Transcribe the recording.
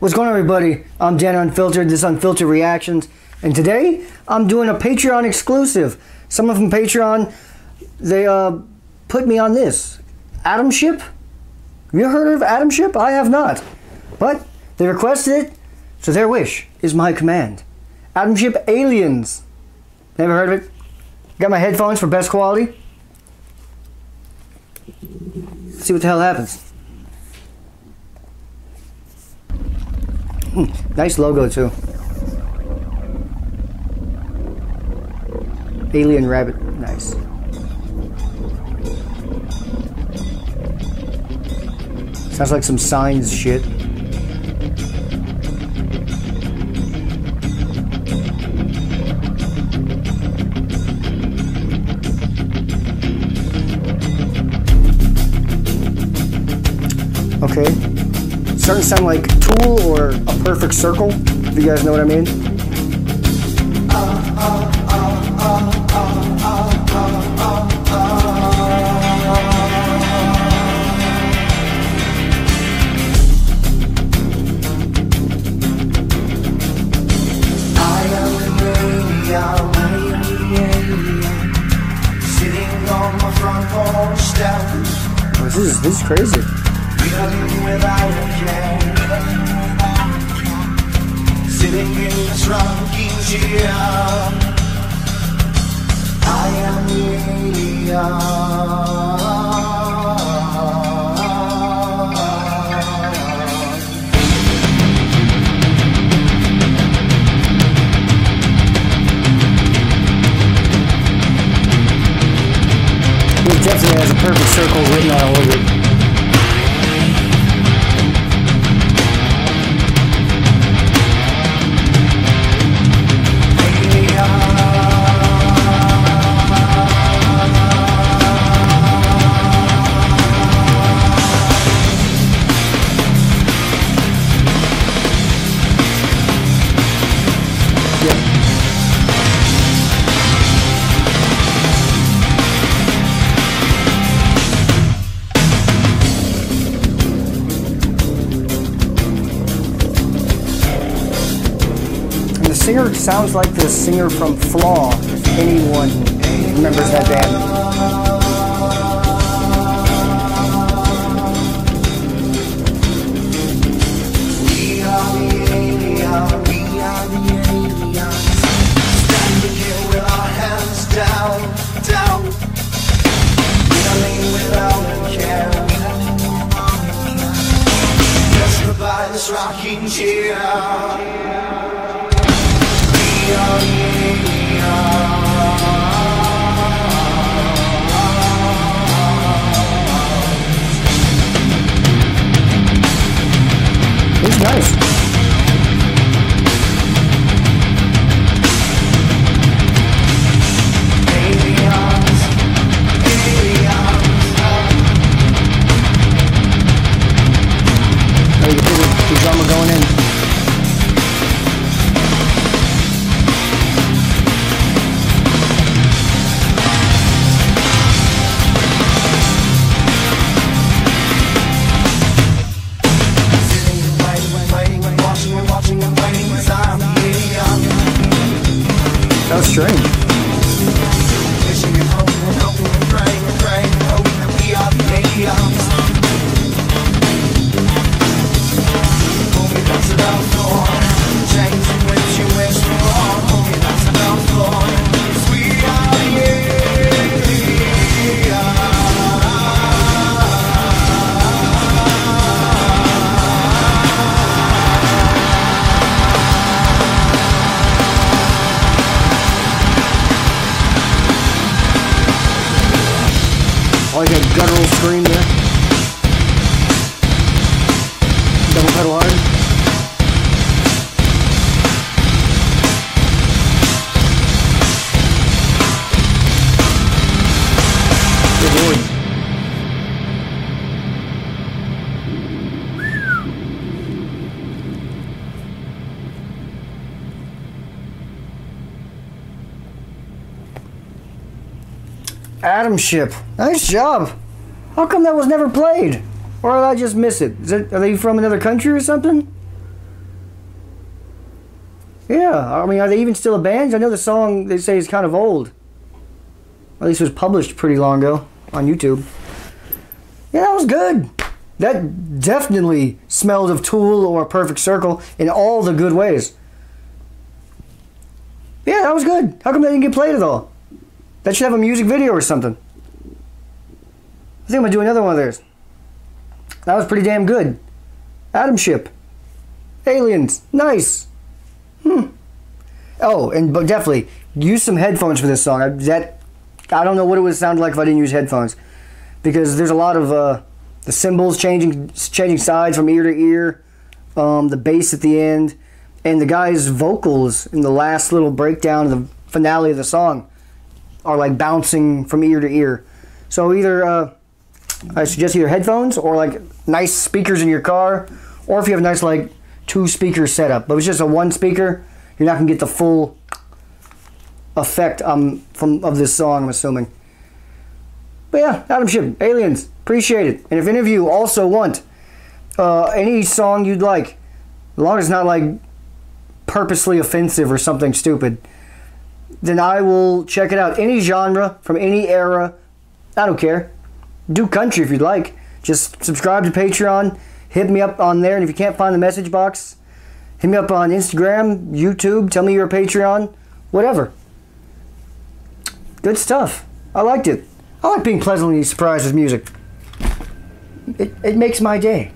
What's going on, everybody? I'm Dan Unfiltered, this Unfiltered Reactions, and today I'm doing a Patreon exclusive. Someone from Patreon, they uh, put me on this. Atomship? Have you heard of Atomship? I have not. But they requested it, so their wish is my command. Atomship Aliens. Never heard of it? Got my headphones for best quality. Let's see what the hell happens. Hmm, nice logo too. Alien rabbit, nice. Sounds like some signs shit. Okay. Starting to sound like Tool or A Perfect Circle, if you guys know what I mean. This is this is crazy. Feeling without a care. Sitting in this rocking chair, I am alien. It definitely has a perfect circle written all over it. Singer sounds like the singer from Flaw, if anyone remembers that band. This rocking chair. We are strange. Like a guttural scream there. Double pedal hard. Atomship. Nice job. How come that was never played? Or did I just miss it? It are they from another country or something? Yeah, I mean, are they even still a band? I know the song they say is kind of old. At least it was published pretty long ago on YouTube. Yeah, that was good. That definitely smelled of Tool or Perfect Circle in all the good ways. Yeah, that was good. How come they didn't get played at all? That should have a music video or something. I think I'm gonna do another one of theirs. That was pretty damn good. Atomship. Aliens. Nice. Hmm. Oh, and but definitely use some headphones for this song. I, that I don't know what it would sound like if I didn't use headphones, because there's a lot of uh, the cymbals changing changing sides from ear to ear, um, the bass at the end, and the guy's vocals in the last little breakdown of the finale of the song are like bouncing from ear to ear. So either uh, I suggest either headphones or like nice speakers in your car, or if you have a nice like two speaker setup. But if it's just a one speaker, you're not gonna get the full effect um from of this song. I'm assuming. But yeah, Atomship, Aliens, appreciate it. And if any of you also want uh, any song you'd like, as long as it's not like purposely offensive or something stupid, then I will check it out. Any genre from any era, I don't care. Do country if you'd like. Just subscribe to Patreon. Hit me up on there, and if you can't find the message box, hit me up on Instagram, YouTube. Tell me you're a Patreon, whatever. Good stuff. I liked it. I like being pleasantly surprised with music. It, it makes my day.